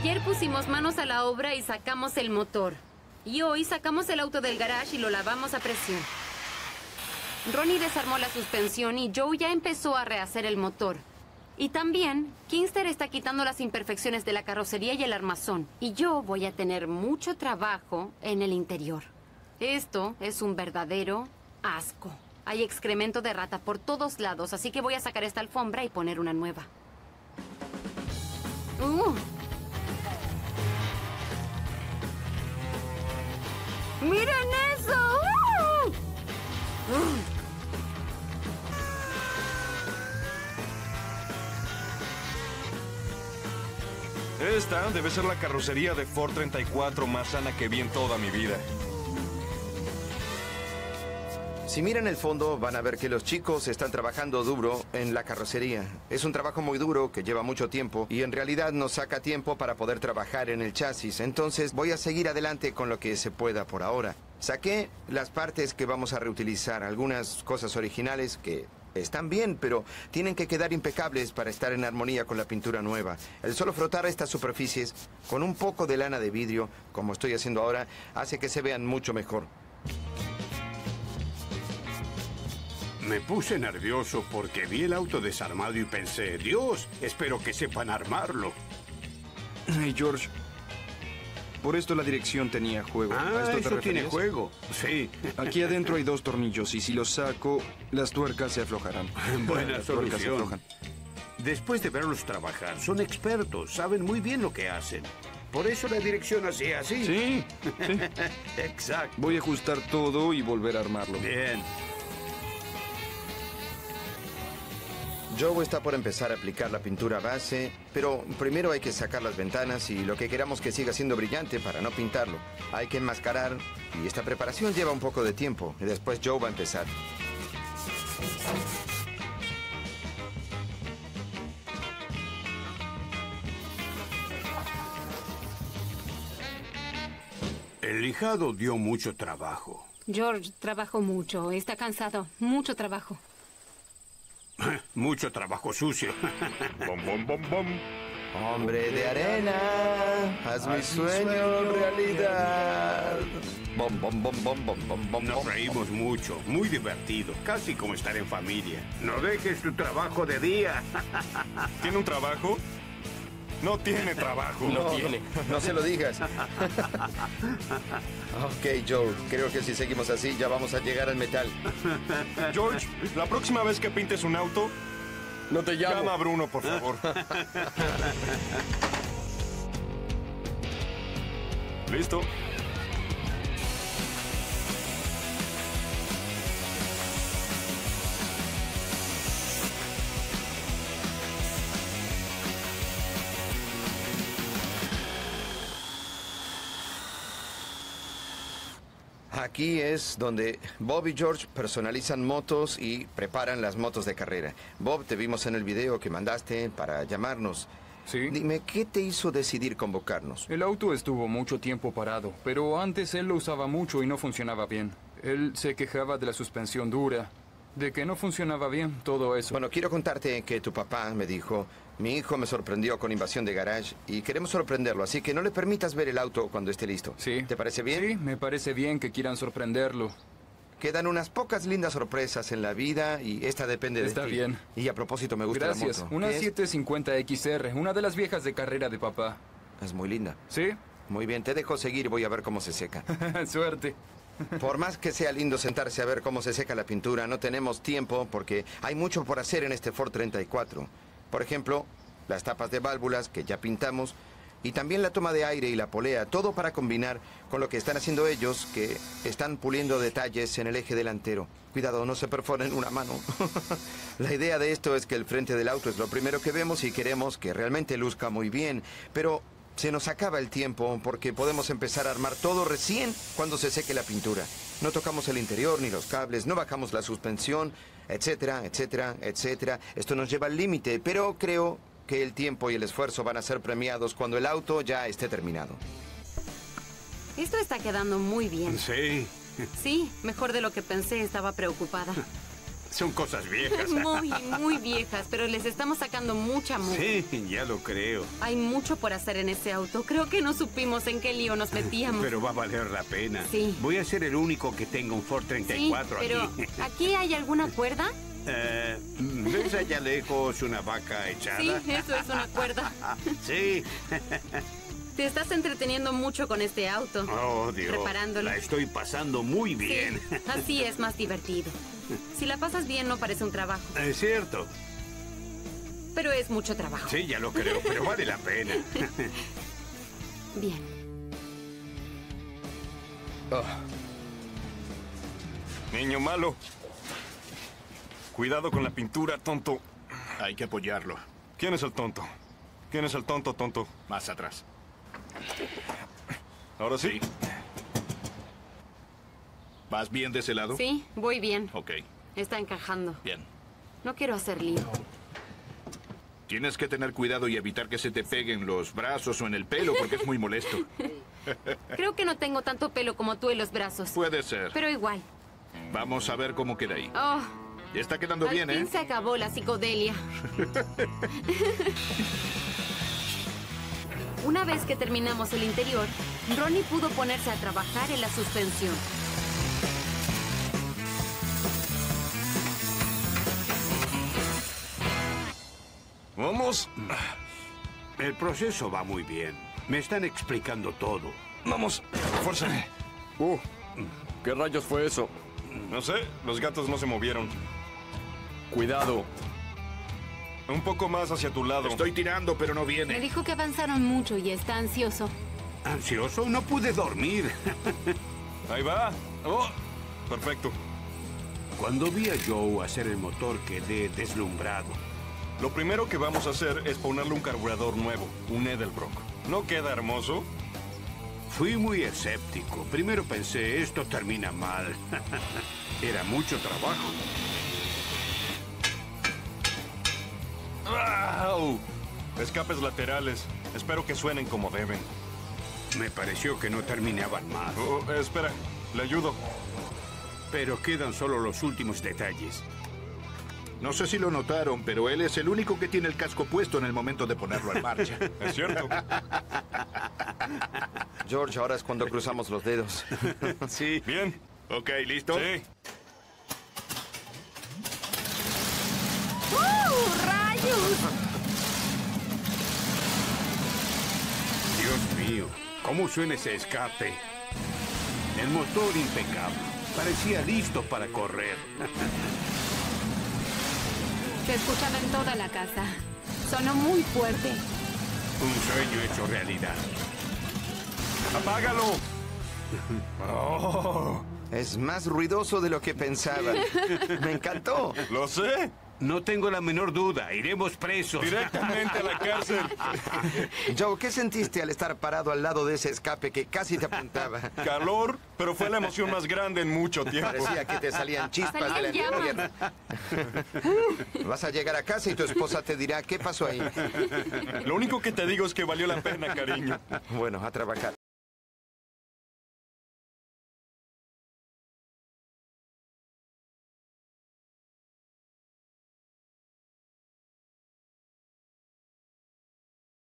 Ayer pusimos manos a la obra y sacamos el motor. Y hoy sacamos el auto del garage y lo lavamos a presión. Ronnie desarmó la suspensión y Joe ya empezó a rehacer el motor. Y también, Kingster está quitando las imperfecciones de la carrocería y el armazón. Y yo voy a tener mucho trabajo en el interior. Esto es un verdadero asco. Hay excremento de rata por todos lados, así que voy a sacar esta alfombra y poner una nueva. Uh. ¡Miren eso! Esta debe ser la carrocería de Ford 34 más sana que vi en toda mi vida. Si miran el fondo, van a ver que los chicos están trabajando duro en la carrocería. Es un trabajo muy duro que lleva mucho tiempo y en realidad nos saca tiempo para poder trabajar en el chasis. Entonces voy a seguir adelante con lo que se pueda por ahora. Saqué las partes que vamos a reutilizar, algunas cosas originales que están bien, pero tienen que quedar impecables para estar en armonía con la pintura nueva. El solo frotar estas superficies con un poco de lana de vidrio, como estoy haciendo ahora, hace que se vean mucho mejor. Me puse nervioso porque vi el auto desarmado y pensé, Dios, espero que sepan armarlo. Hey, George. Por esto la dirección tenía juego. Ah, ¿A esto eso tiene juego. Sí. Aquí adentro hay dos tornillos y si los saco, las tuercas se aflojarán. Buena las tuercas se solución. aflojan. Después de verlos trabajar, son expertos, saben muy bien lo que hacen. Por eso la dirección hacía así. Sí, sí. Exacto. Voy a ajustar todo y volver a armarlo. Bien. Joe está por empezar a aplicar la pintura base, pero primero hay que sacar las ventanas y lo que queramos que siga siendo brillante para no pintarlo. Hay que enmascarar y esta preparación lleva un poco de tiempo y después Joe va a empezar. El lijado dio mucho trabajo. George trabajó mucho, está cansado, mucho trabajo. Mucho trabajo sucio. Bom, bom, bom, bom. Hombre de arena, haz mi sueño realidad. Bom, bom, bom, bom, bom, bom, bom, Nos bom. reímos mucho, muy divertido, casi como estar en familia. No dejes tu trabajo de día. ¿Tiene un trabajo? No tiene trabajo. No, tiene. No se lo digas. ok, Joe, creo que si seguimos así ya vamos a llegar al metal. George, la próxima vez que pintes un auto, No te llama a Bruno, por favor. ¿Listo? Aquí es donde Bob y George personalizan motos y preparan las motos de carrera. Bob, te vimos en el video que mandaste para llamarnos. Sí. Dime, ¿qué te hizo decidir convocarnos? El auto estuvo mucho tiempo parado, pero antes él lo usaba mucho y no funcionaba bien. Él se quejaba de la suspensión dura, de que no funcionaba bien, todo eso. Bueno, quiero contarte que tu papá me dijo, mi hijo me sorprendió con invasión de garage y queremos sorprenderlo, así que no le permitas ver el auto cuando esté listo. sí. ¿Te parece bien? Sí, me parece bien que quieran sorprenderlo. Quedan unas pocas lindas sorpresas en la vida y esta depende de Está ti. bien. Y a propósito, me gusta Gracias. la moto. Una ¿Qué es? 750XR, una de las viejas de carrera de papá. Es muy linda. ¿Sí? Muy bien, te dejo seguir, voy a ver cómo se seca. Suerte. Por más que sea lindo sentarse a ver cómo se seca la pintura, no tenemos tiempo porque hay mucho por hacer en este Ford 34. Por ejemplo, las tapas de válvulas que ya pintamos y también la toma de aire y la polea, todo para combinar con lo que están haciendo ellos, que están puliendo detalles en el eje delantero. Cuidado, no se perforen una mano. la idea de esto es que el frente del auto es lo primero que vemos y queremos que realmente luzca muy bien, pero se nos acaba el tiempo porque podemos empezar a armar todo recién cuando se seque la pintura. No tocamos el interior ni los cables, no bajamos la suspensión, etcétera, etcétera, etcétera. Esto nos lleva al límite, pero creo que el tiempo y el esfuerzo van a ser premiados cuando el auto ya esté terminado. Esto está quedando muy bien. Sí. Sí, mejor de lo que pensé, estaba preocupada. Son cosas viejas. Muy, muy viejas, pero les estamos sacando mucha mugre. Sí, ya lo creo. Hay mucho por hacer en ese auto. Creo que no supimos en qué lío nos metíamos. Pero va a valer la pena. Sí. Voy a ser el único que tenga un Ford sí, 34 pero aquí. ¿aquí hay alguna cuerda? Eh, ¿Ves allá lejos una vaca echada? Sí, eso es una cuerda. Sí. Te estás entreteniendo mucho con este auto. Oh, Dios. Reparándolo. La estoy pasando muy Sí, bien. así es más divertido. Si la pasas bien no parece un trabajo, Es cierto. pero es mucho trabajo. Sí, ya lo creo, pero vale la pena. Bien. Ah, Niño malo. Cuidado con la pintura, tonto. Hay que apoyarlo. ¿Quién es el tonto? ¿Quién es el tonto, tonto? Más atrás. Ahora sí. Sí. ¿Vas bien de ese lado? Sí, voy bien. Ok, Está encajando. bien. No quiero hacer lío. Tienes que tener cuidado y evitar que se te peguen los brazos o en el pelo porque es muy molesto. Creo que no tengo tanto pelo como tú en los brazos. Puede ser. Pero igual. Vamos a ver cómo queda ahí. Oh, está quedando al bien, fin ¿eh? se acabó la psicodelia. Una vez que terminamos el interior, Ronnie pudo ponerse a trabajar en la suspensión. Vamos. El proceso va muy bien. Me están explicando todo. Vamos. Fuerza. uh, ¿Qué rayos fue eso? No sé, los gatos no se movieron. Cuidado. Un poco más hacia tu lado. Estoy tirando, pero no Me viene. dijo que avanzaron mucho y está ansioso. ¿Ansioso? No pude dormir. Ahí va. Oh, perfecto. Cuando vi a Joe hacer el motor quedé deslumbrado. Lo primero que vamos a hacer es ponerle un carburador nuevo, un Edelbrock. ¿No queda hermoso? Fui muy escéptico. Primero pensé, esto termina mal. Era mucho trabajo. ¡Au! Escapes laterales. Espero que suenen como deben. Me pareció que no terminaban mal. Oh, espera, le ayudo. Pero quedan solo los últimos detalles. No sé si lo notaron, pero él es el único que tiene el casco puesto en el momento de ponerlo en marcha. Es cierto. George, ahora es cuando cruzamos los dedos. Sí. Bien. Ok, ¿listo? Sí. ¡Uh, rayos! Dios mío, ¿cómo suena ese escape? El motor impecable. Parecía listo para correr. Se escuchaba en toda la casa. Sonó muy fuerte. Un sueño hecho realidad. ¡Apágalo! Oh, Es más ruidoso de lo que pensaba. Me encantó. lo sé. No tengo la menor duda, iremos presos. Directamente a la cárcel. Joe, ¿qué sentiste al estar parado al lado de ese escape que casi te apuntaba? Calor, pero fue la emoción más grande en mucho tiempo. Parecía que te salían chispas de la pierna. Vas a llegar a casa y tu esposa te dirá qué pasó ahí. Lo único que te digo es que valió la pena, cariño. Bueno, a trabajar.